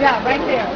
yeah, right there.